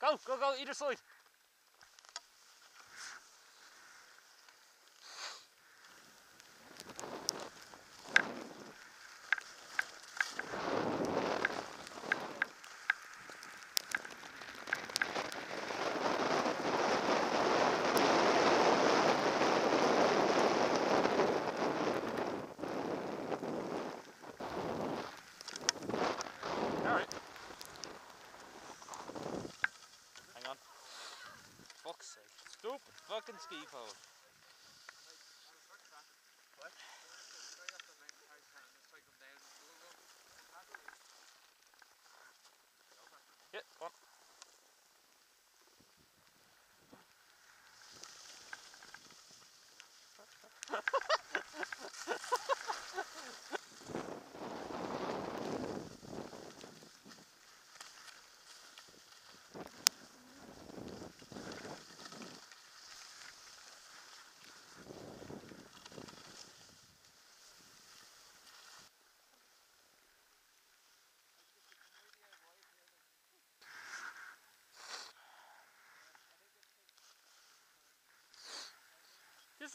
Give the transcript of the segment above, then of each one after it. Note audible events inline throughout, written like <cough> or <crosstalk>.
Go, go, go, either side. Stupid fucking ski pole.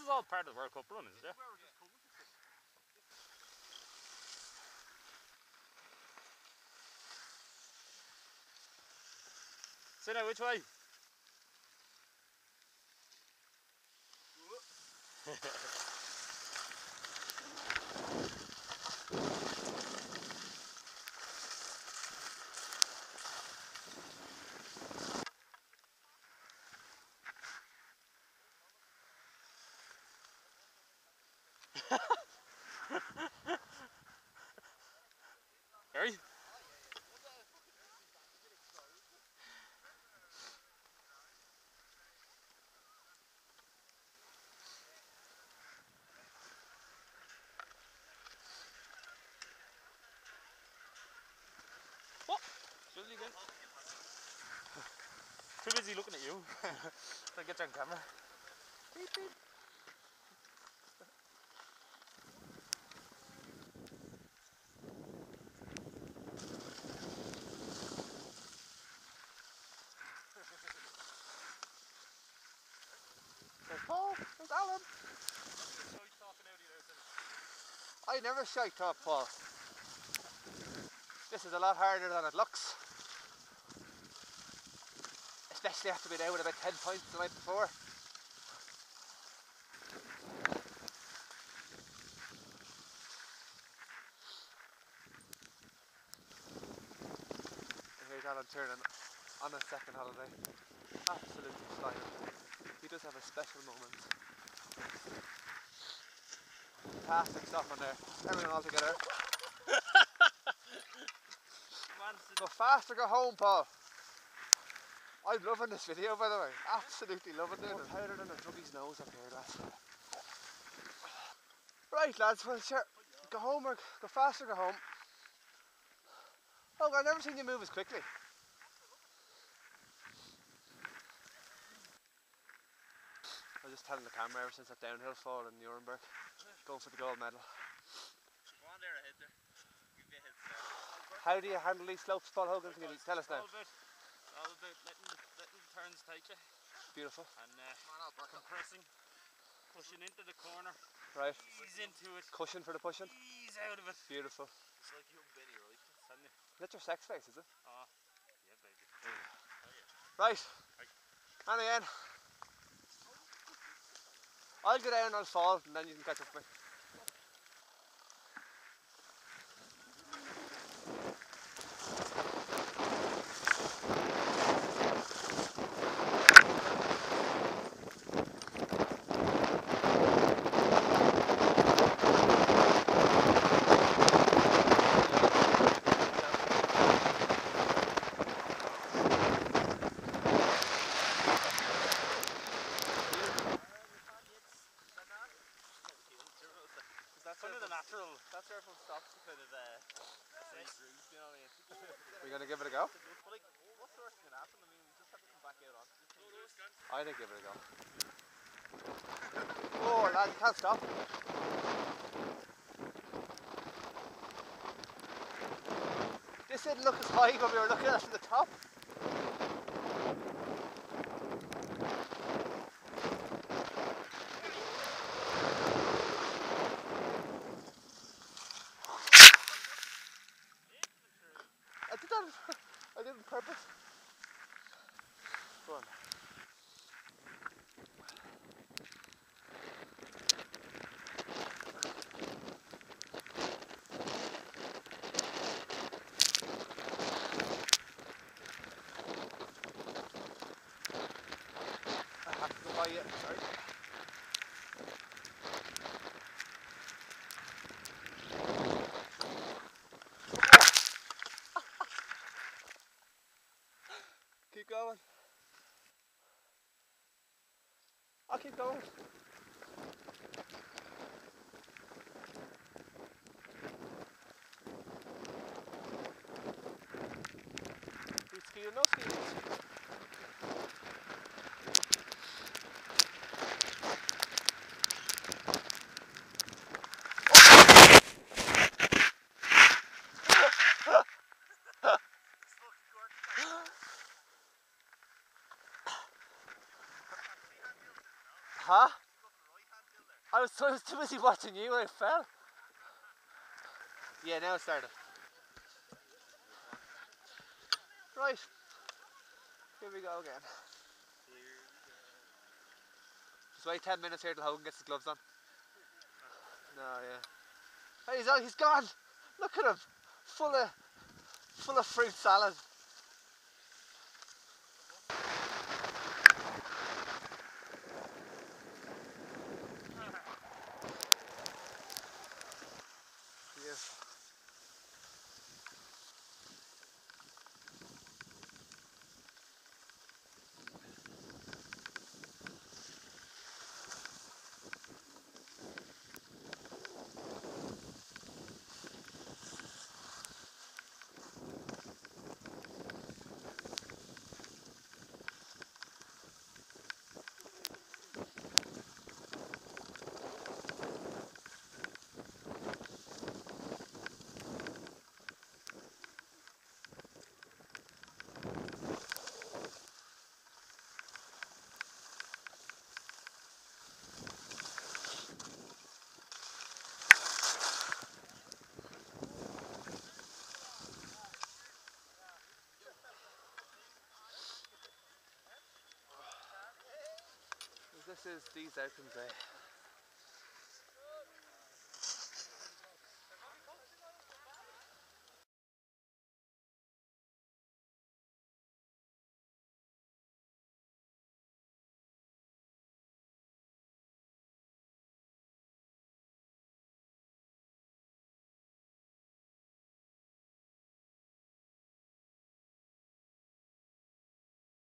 Is all part of the World Cup run, is it? So now, which way? <laughs> Harry? What? Really again? Too busy looking at you. <laughs> so get you camera. Beep, beep. There's Paul, there's Alan. I never shite up, Paul. This is a lot harder than it looks. Especially to be out with about 10 points the night before. Here's Alan turning on a second holiday. Absolutely flying. He does have a special moment. Fantastic stuff on there. Everything all together. <laughs> Go fast or go home, Paul. I'm loving this video, by the way. Absolutely loving it. More powder than a druggy's nose up here, lads. Right, lads. Well, sure. Go home or go faster, go home. Oh, I've never seen you move as quickly. I was just telling the camera ever since that downhill fall in Nuremberg, going for the gold medal. Go on there ahead there. Give me a head start. How do you handle these slopes, Paul Hogan? Can you tell us now? All about, all about letting the, letting the turns take Beautiful. and uh, compressing, pushing into the corner, Right. ease into it, Cushion for the pushing. ease out of it. Beautiful. It's like young Benny, right? Isn't it? Is that your sex face, is it? Oh, yeah, baby. Right. And again. I'll go down, I'll fall, and then you can catch up with me. Kind of the natural. That's where everyone stops to kind of uh, say grooves, you know what I mean? We're going to give it a go? But like, what's the worst that can happen? I mean, we just have to come back out on. I think give it a go. <laughs> Oh, lad, you can't stop. This didn't look as high when we were looking at it from the top. <laughs> I did it on purpose. Go on. I have to go by you. Sorry. Keep going. I'll keep Huh? I was, I was <laughs> too busy watching you when I fell. Yeah, now it started. Right. Here we go again. Just wait 10 minutes here till Hogan gets his gloves on. No, yeah. Hey, he's, he's gone! Look at him! Full of, full of fruit salad. This is these outcomes, eh?